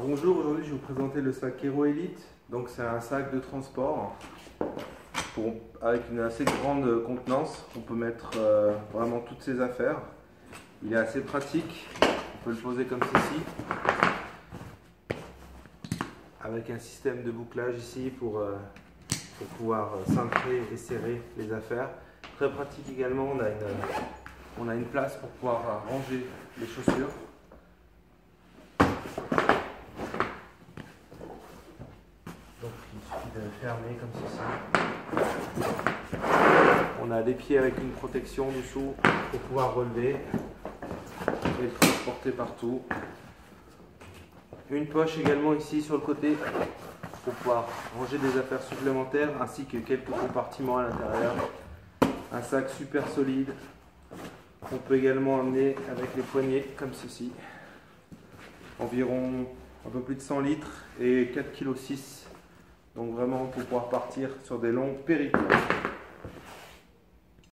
Bonjour, aujourd'hui je vais vous présenter le sac Hero Elite. Donc c'est un sac de transport avec une assez grande contenance. On peut mettre euh, vraiment toutes ses affaires. Il est assez pratique. On peut le poser comme ceci. Avec un système de bouclage ici pour, euh, pouvoir euh, centrer et serrer les affaires. Très pratique également, on a une place pour pouvoir ranger les chaussures. Donc fermer comme ceci. On a des pieds avec une protection dessous pour pouvoir relever et le transporter partout. Une poche également ici sur le côté pour pouvoir ranger des affaires supplémentaires ainsi que quelques compartiments à l'intérieur. Un sac super solide. On peut également emmener avec les poignées comme ceci. Environ un peu plus de 100 litres et 4,6 kg. Donc vraiment pour pouvoir partir sur des longs périples.